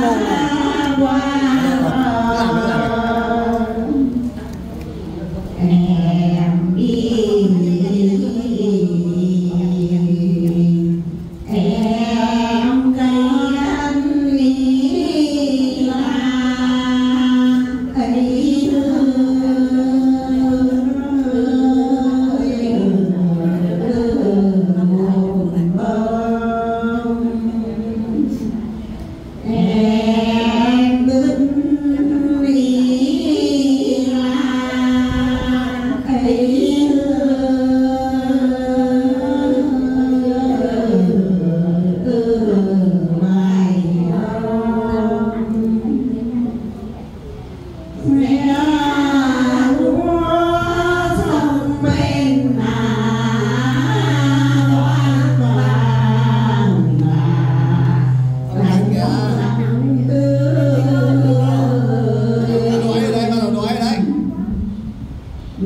cô làm. Được làm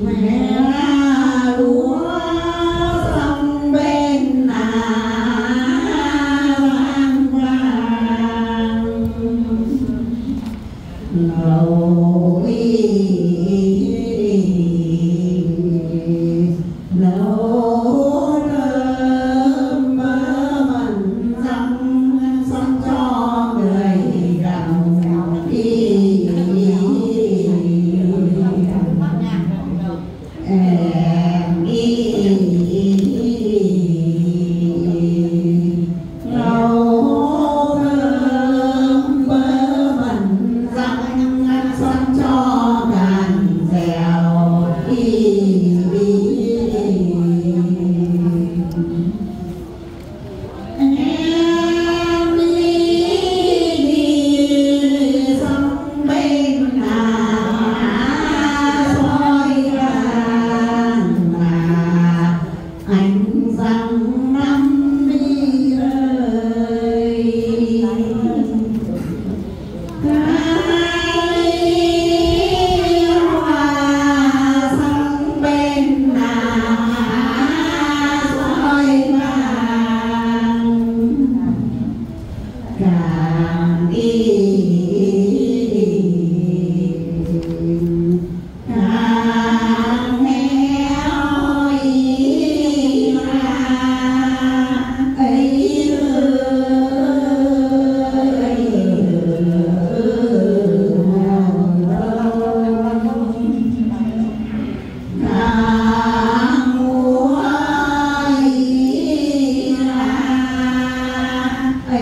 Amém.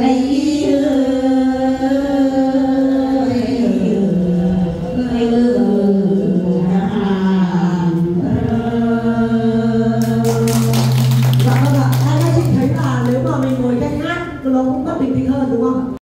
Olha aí.